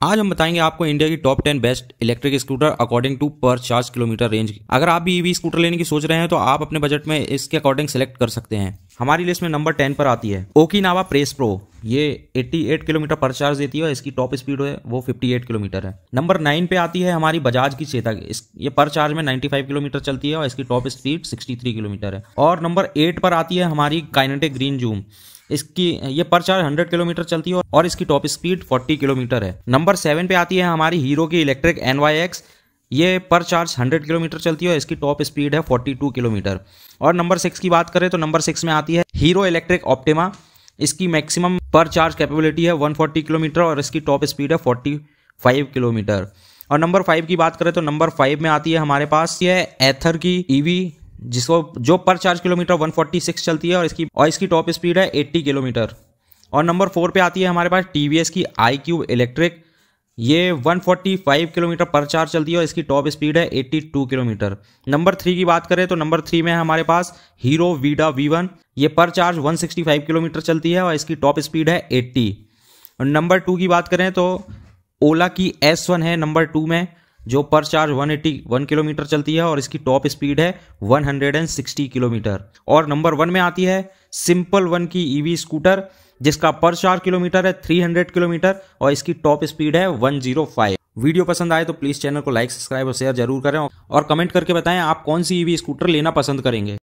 आज हम बताएँगे आपको इंडिया की top ten best electric scooter according to per charge kilometre range अगर आप भी ईवी स्कूटर लेने की सोच रहे हैं तो आप अपने बजट में इसके अकॉर्डिंग सेलेक्ट कर सकते हैं। हमारी लिस्ट में नंबर टेन पर आती है। ओकी नावा प्रेस प्रो ये 88 किलोमीटर पर चार्ज देती है इसकी टॉप स्पीड है, वो 58 किलोमीटर है। नंबर नाइन पे आती है हमारी बजाज की चेतक ये पर चार्ज में 95 किलोमीटर चलती है और इसकी टॉप स्पीड 63 किलोमीटर है। और नंबर एट पर आती है हमारी काइनेटिक ग्रीन जूम इसकी, ये पर चार्ज हंड्रेड किलोमीटर चलती है और इसकी टॉप स्पीड फोर्टी किलोमीटर है। नंबर सेवन पे आती है हमारी हीरो की इलेक्ट्रिक एन वाई एक्स ये पर चार्ज हंड्रेड किलोमीटर चलती है और इसकी टॉप स्पीड है फोर्टी टू किलोमीटर। और नंबर सिक्स की बात करें तो नंबर सिक्स में आती है हीरो इलेक्ट्रिक ऑप्टिमा। इसकी मैक्सिमम पर चार्ज कैपेबिलिटी है वन फोर्टी किलोमीटर और इसकी टॉप स्पीड है फोर्टी फाइव किलोमीटर। और नंबर फाइव की बात करें तो नंबर फाइव में आती है हमारे पास ये एथर की ईवी जिसको, जो पर चार्ज किलोमीटर 146 चलती है और इसकी और इसकी टॉप स्पीड है 80 किलोमीटर। और नंबर फोर पे आती है हमारे पास टीवीएस की आई क्यू इलेक्ट्रिक ये 145 किलोमीटर पर चार्ज चलती है और इसकी टॉप स्पीड है 82 किलोमीटर। नंबर थ्री की बात करें तो नंबर थ्री में हमारे पास हीरो वीडा वी वन ये पर चार्ज 165 किलोमीटर चलती है और इसकी टॉप स्पीड है 80 और नंबर टू की बात करें तो ओला की एस वन है नंबर टू में। जो पर चार्ज 181 किलोमीटर चलती है और इसकी टॉप स्पीड है 160 किलोमीटर। और नंबर वन में आती है सिंपल वन की ईवी e स्कूटर, जिसका पर चार्ज किलोमीटर है 300 किलोमीटर और इसकी टॉप स्पीड है 105 वीडियो पसंद आए तो प्लीज़ चैनल को लाइक, सब्सक्राइब और शेयर ज़रूर करें और कमेंट करके बताएँ आप कौन सी ईवी e स्कूटर लेना पसंद करेंगे।